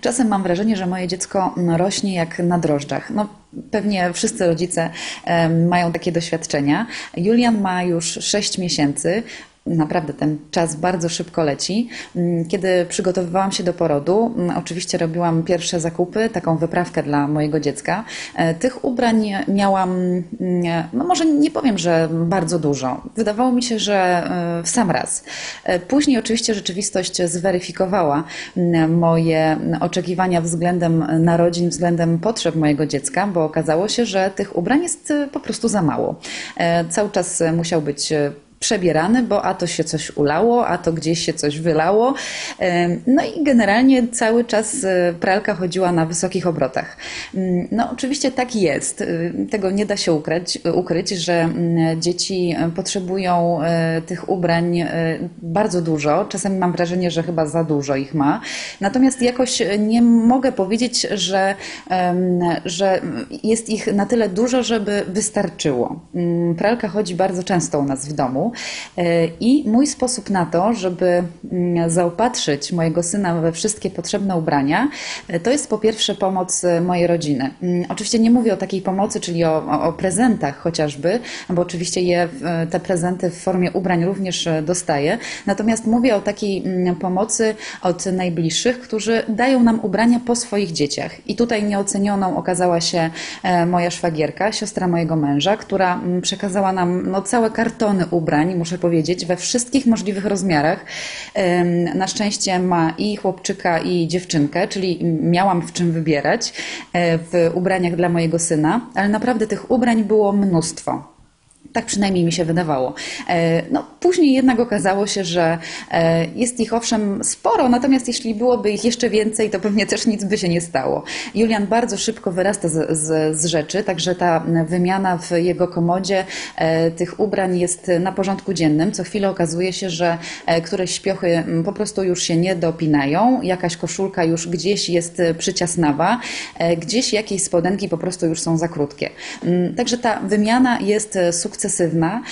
Czasem mam wrażenie, że moje dziecko rośnie jak na drożdżach. No, pewnie wszyscy rodzice mają takie doświadczenia. Julian ma już 6 miesięcy. Naprawdę ten czas bardzo szybko leci. Mm, Kiedy przygotowywałam się do porodu, mm, oczywiście robiłam pierwsze zakupy, taką wyprawkę dla mojego dziecka. E, Tych ubrań miałam, mm, no może nie powiem, że bardzo dużo. Wydawało mi się, że e, w sam raz. E, Później oczywiście rzeczywistość zweryfikowała moje oczekiwania względem narodzin, względem potrzeb mojego dziecka, bo okazało się, że tych ubrań jest e, po prostu za mało. E, Cały czas musiał być e, przebierany, bo a to się coś ulało, a to gdzieś się coś wylało. No i generalnie cały czas e, pralka chodziła na wysokich obrotach. Mm, No oczywiście tak jest. Y, Tego nie da się ukryć, ukryć że mm, dzieci e, potrzebują e, tych ubrań e, bardzo dużo. Czasami mam wrażenie, że chyba za dużo ich ma. Natomiast jakoś nie mogę powiedzieć, że, że jest ich na tyle dużo, żeby wystarczyło. Mm, Pralka chodzi bardzo często u nas w domu e, i mój sposób na to, żeby mm, zaopatrzyć mojego syna we wszystkie potrzebne ubrania, e, to jest po pierwsze pomoc e, mojej rodziny. Mm, Oczywiście nie mówię o takiej pomocy, czyli o, o, prezentach chociażby, bo oczywiście je, te prezenty w formie ubrań również dostaję. Natomiast mówię o takiej mm, pomocy od najbliższych, którzy dają nam ubrania po swoich dzieciach. I tutaj nieocenioną okazała się moja szwagierka, siostra mojego męża, która przekazała nam no, całe kartony ubrań, muszę powiedzieć, we wszystkich możliwych rozmiarach. Na szczęście ma i chłopczyka, i dziewczynkę, czyli miałam w czym wybierać e, w ubraniach dla mojego syna, ale naprawdę tych ubrań było mnóstwo. Tak przynajmniej mi się wydawało. E, No, później jednak okazało się, że e, jest ich owszem sporo, natomiast jeśli byłoby ich jeszcze więcej, to pewnie też nic by się nie stało. Julian bardzo szybko wyrasta z, z, z rzeczy, także ta wymiana w jego komodzie e, tych ubrań jest na porządku dziennym. Co chwilę okazuje się, że któreś śpiochy po prostu już się nie dopinają, jakaś koszulka już gdzieś jest przyciasnawa, gdzieś jakieś spodenki po prostu już są za krótkie. Mm, Także ta wymiana jest e, sukcesywna.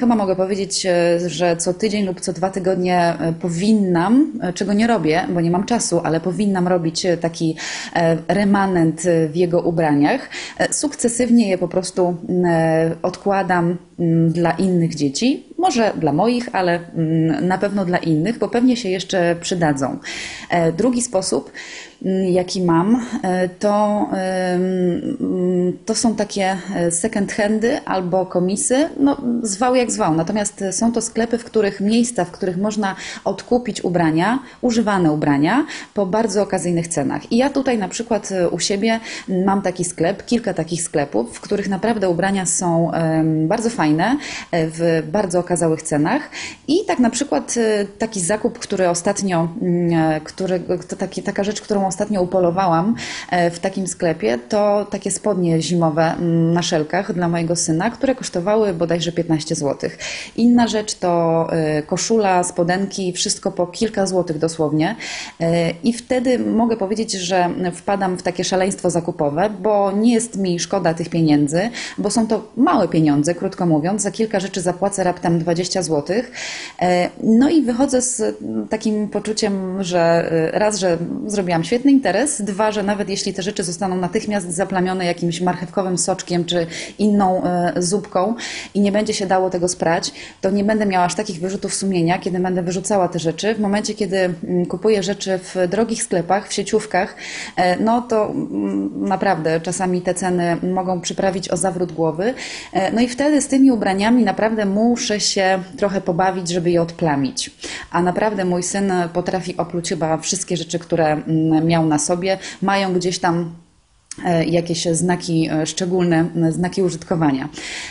Chyba mogę powiedzieć, e, że co tydzień lub co dwa tygodnie e, powinnam, e, czego nie robię, bo nie mam czasu, ale powinnam robić taki remanent w jego ubraniach. Sukcesywnie je po prostu odkładam dla innych dzieci. Może dla moich, ale na pewno dla innych, bo pewnie się jeszcze przydadzą. Drugi sposób, jaki mam, e, to, em, to są takie e, second handy albo komisy, no zwał jak zwał. Natomiast są to sklepy, w których miejsca, w których można odkupić ubrania, używane ubrania po bardzo okazyjnych cenach. I ja tutaj na przykład e, u siebie mam taki sklep, kilka takich sklepów, w których naprawdę ubrania są bardzo fajne, e, w bardzo okazałych cenach. I tak na przykład taki zakup, który ostatnio, mm, który, to taki, taka rzecz, którą ostatnio upolowałam e, w takim sklepie, to takie spodnie zimowe na szelkach dla mojego syna, które kosztowały bodajże 15 zł. Inna rzecz to e, koszula, spodenki, wszystko po kilka złotych dosłownie. E, I wtedy mogę powiedzieć, że wpadam w takie szaleństwo zakupowe, bo nie jest mi szkoda tych pieniędzy, bo są to małe pieniądze, krótko mówiąc. Za kilka rzeczy zapłacę raptem 20 zł. No i wychodzę z takim poczuciem, że raz, że zrobiłam świetny interes, dwa, że nawet jeśli te rzeczy zostaną natychmiast zaplamione jakimś marchewkowym soczkiem czy inną e, zupką i nie będzie się dało tego sprać, to nie będę miała aż takich wyrzutów sumienia, kiedy będę wyrzucała te rzeczy. W momencie, kiedy mm, kupuję rzeczy w drogich sklepach, w sieciówkach, e, no to mm, naprawdę czasami te ceny mogą przyprawić o zawrót głowy. E, No i wtedy z tymi ubraniami naprawdę muszę się trochę pobawić, żeby je odplamić. A naprawdę mój syn potrafi opluć chyba wszystkie rzeczy, które mm, miał na sobie. Mają gdzieś tam jakieś znaki e, szczególne, m, znaki użytkowania.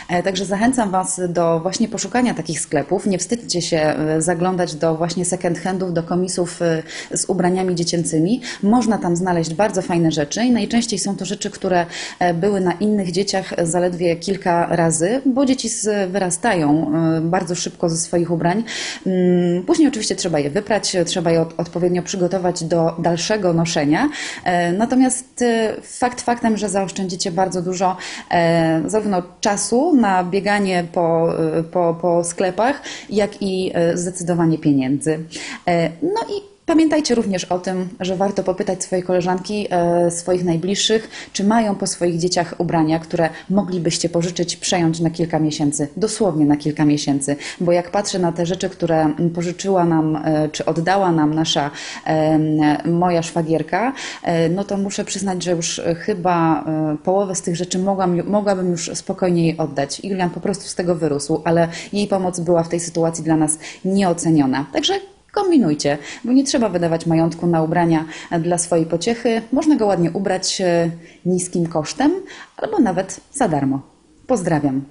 E, Także zachęcam Was do właśnie poszukania takich sklepów. Nie wstydźcie się e, zaglądać do właśnie second handów, do komisów e, z ubraniami dziecięcymi. Można tam znaleźć bardzo fajne rzeczy i najczęściej są to rzeczy, które e, były na innych dzieciach zaledwie kilka razy, bo dzieci wyrastają e, bardzo szybko ze swoich ubrań. Mm, Później oczywiście trzeba je wyprać, e, trzeba je od- odpowiednio przygotować do dalszego noszenia. E, Natomiast e, fakt faktem, że zaoszczędzicie bardzo dużo e, zarówno czasu na bieganie po, e, po, po sklepach, jak i e, zdecydowanie pieniędzy. No i Pamiętajcie również o tym, że warto popytać swoje koleżanki, e, swoich najbliższych, czy mają po swoich dzieciach ubrania, które moglibyście pożyczyć, przejąć na kilka miesięcy, dosłownie na kilka miesięcy. Bo jak patrzę na te rzeczy, które pożyczyła nam, e, czy oddała nam nasza moja szwagierka, e, no to muszę przyznać, że już chyba połowę z tych rzeczy mogłam, mogłabym już spokojnie jej oddać. Julian po prostu z tego wyrósł, ale jej pomoc była w tej sytuacji dla nas nieoceniona. Także Kombinujcie, bo nie trzeba wydawać majątku na ubrania dla swojej pociechy. Można go ładnie ubrać e, niskim kosztem albo nawet za darmo. Pozdrawiam.